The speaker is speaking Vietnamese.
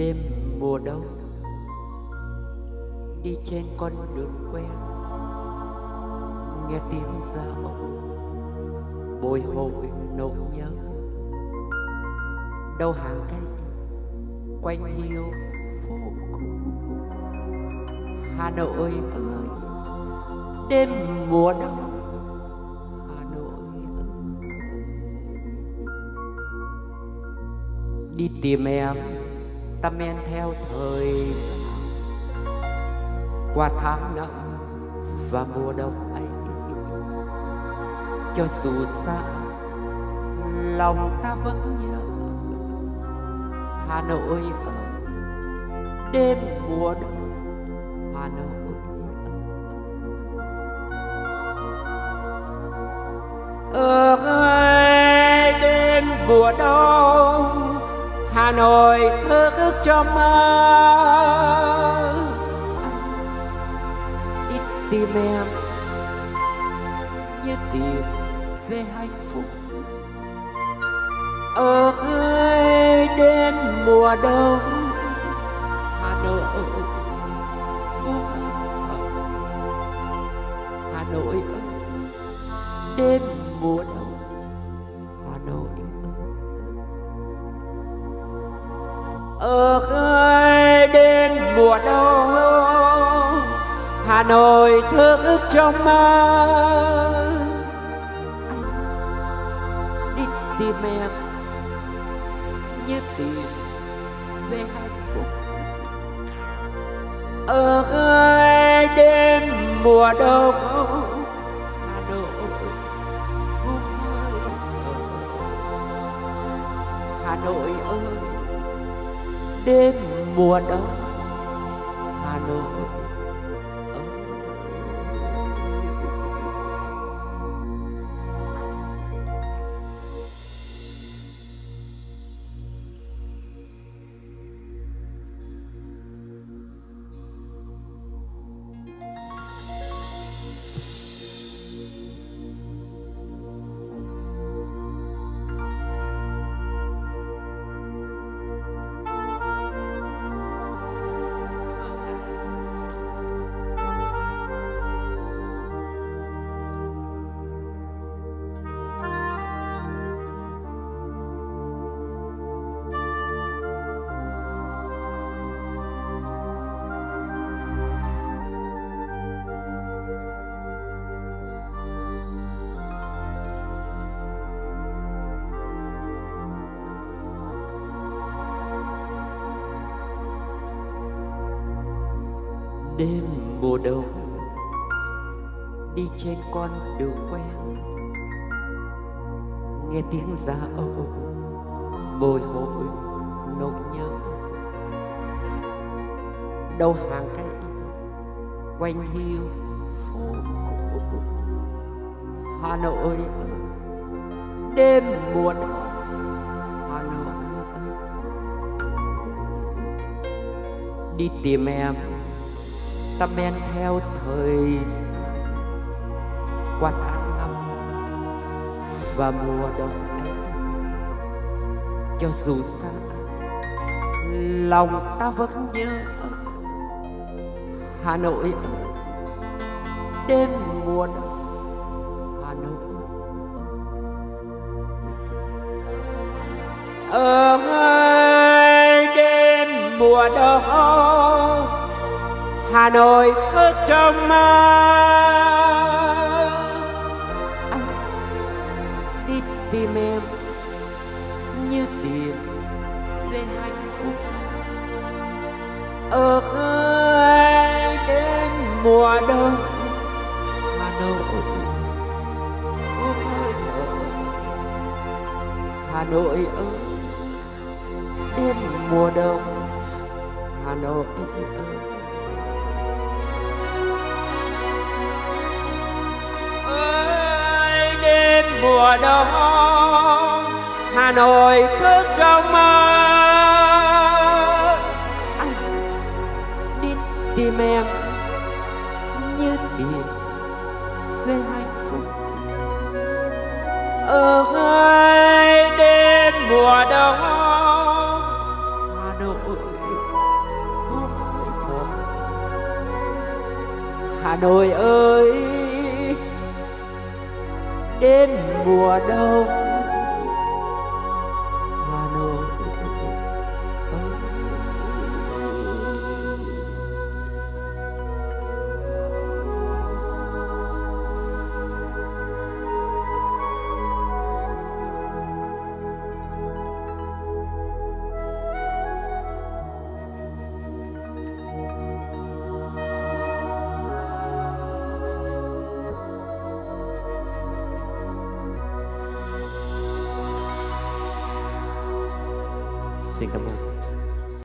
đêm mùa đông, đi trên con đường quen, nghe tiếng dao bồi hồi nỗi nhớ. Đâu hàng cây quanh hiu phố cũ, hà nội ơi, đêm mùa đông, hà nội đi tìm em ta men theo thời gian. Qua tháng năm và mùa đông ấy, cho dù xa, lòng ta vẫn nhớ. Hà nội ơi, đêm mùa đông, hà nội ơi. Đêm mùa đông hà nội ước cho mơ. Ít tim em, như tìm về hạnh phúc. Ơi đêm mùa đông, hà nội hà nội ơi. Đêm mùa đông. Ở ơi đêm mùa đông, hà nội thức trong mơ. Đi tìm em, như tìm về hạnh phúc. Ơi đêm mùa đông, hà nội ơi hà nội ơi đêm mùa đông hà nội. Đêm mùa đông, đi trên con đường quen. Nghe tiếng giá âu bồi hồi nỗi nhớ. Đâu hàng cây quanh hiu phố cũ. Hà nội đêm buồn hà nội đi tìm em ta men theo thời gian qua tháng năm và mùa đông ấy cho dù xa, lòng ta vẫn nhớ hà nội đêm mùa đông. Hà nội ơi đêm mùa đông. Hà Nội. Thức trong mơ Anh đi tìm em như tìm về hạnh phúc. Ở ơi đến mùa đông Hà Nội ơi Hà Nội ơi đêm mùa đông Hà Nội ơi mùa đông hà nội thức trong mơ. Anh đi tìm em như tìm về hạnh phúc. Ở hai đêm mùa đông hà nội hà nội ơi đến mùa đông. unmistakable.